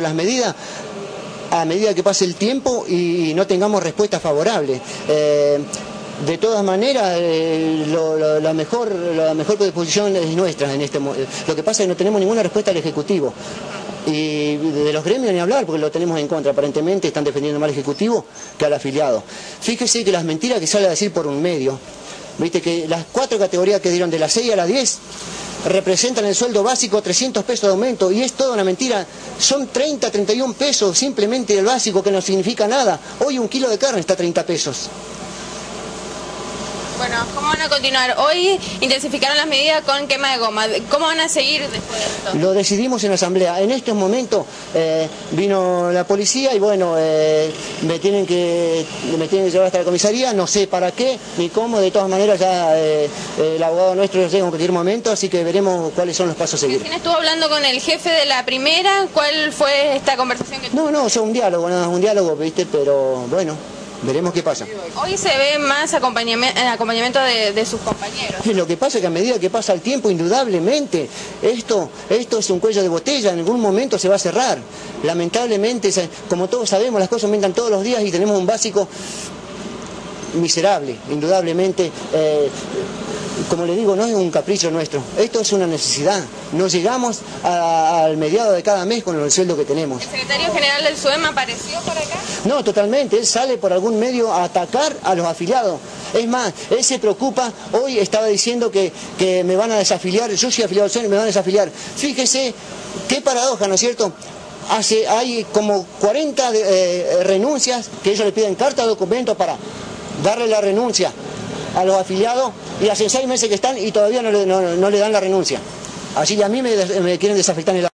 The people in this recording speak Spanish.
las medidas a medida que pase el tiempo y no tengamos respuestas favorables. Eh, de todas maneras, eh, la, mejor, la mejor predisposición es nuestra en este Lo que pasa es que no tenemos ninguna respuesta del Ejecutivo. Y de los gremios ni hablar, porque lo tenemos en contra. Aparentemente están defendiendo más al Ejecutivo que al afiliado. Fíjese que las mentiras que sale a decir por un medio, viste que las cuatro categorías que dieron de las 6 a las 10 representan el sueldo básico 300 pesos de aumento y es toda una mentira. Son 30, 31 pesos simplemente el básico que no significa nada. Hoy un kilo de carne está a 30 pesos. Bueno, ¿cómo van a continuar? Hoy intensificaron las medidas con quema de goma. ¿Cómo van a seguir después de esto? Lo decidimos en la asamblea. En estos momentos eh, vino la policía y bueno, eh, me, tienen que, me tienen que llevar hasta la comisaría. No sé para qué ni cómo. De todas maneras ya eh, el abogado nuestro llega en cualquier momento, así que veremos cuáles son los pasos a seguir. ¿Quién estuvo hablando con el jefe de la primera? ¿Cuál fue esta conversación que No, no, es un diálogo, nada, un diálogo, viste, pero bueno. Veremos qué pasa. Hoy se ve más acompañamiento, acompañamiento de, sus compañeros. Lo que pasa es que a medida que pasa el tiempo, indudablemente, esto, esto es un cuello de botella, en algún momento se va a cerrar. Lamentablemente, como todos sabemos, las cosas aumentan todos los días y tenemos un básico miserable, indudablemente. Eh, como le digo, no es un capricho nuestro, esto es una necesidad. No llegamos al mediado de cada mes con el sueldo que tenemos. ¿El secretario general del SUEM apareció por acá? No, totalmente, él sale por algún medio a atacar a los afiliados. Es más, él se preocupa, hoy estaba diciendo que, que me van a desafiliar, yo soy afiliado al SUEM y me van a desafiliar. Fíjese, qué paradoja, ¿no es cierto? Hace, hay como 40 eh, renuncias que ellos le piden carta documento para darle la renuncia a los afiliados y hace seis meses que están y todavía no le, dan la renuncia. Así que a mí me, quieren desafectar el